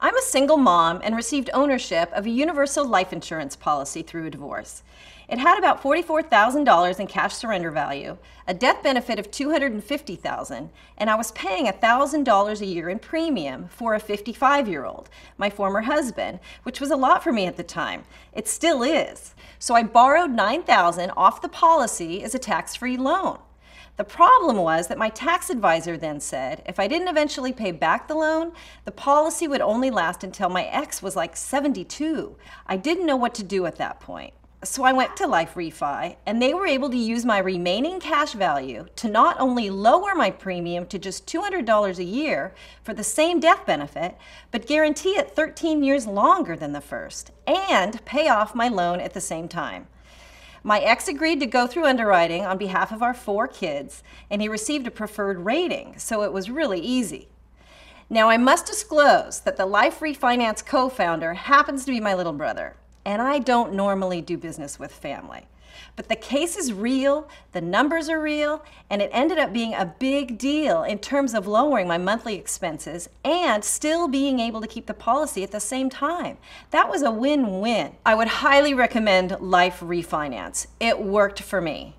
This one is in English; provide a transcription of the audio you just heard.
I'm a single mom and received ownership of a universal life insurance policy through a divorce. It had about $44,000 in cash surrender value, a death benefit of $250,000, and I was paying $1,000 a year in premium for a 55-year-old, my former husband, which was a lot for me at the time. It still is. So I borrowed $9,000 off the policy as a tax-free loan. The problem was that my tax advisor then said if I didn't eventually pay back the loan, the policy would only last until my ex was like 72. I didn't know what to do at that point. So I went to Life Refi, and they were able to use my remaining cash value to not only lower my premium to just $200 a year for the same death benefit, but guarantee it 13 years longer than the first, and pay off my loan at the same time. My ex agreed to go through underwriting on behalf of our four kids, and he received a preferred rating, so it was really easy. Now, I must disclose that the Life Refinance co founder happens to be my little brother, and I don't normally do business with family. But the case is real, the numbers are real, and it ended up being a big deal in terms of lowering my monthly expenses and still being able to keep the policy at the same time. That was a win win. I would highly recommend Life Refinance. It worked for me.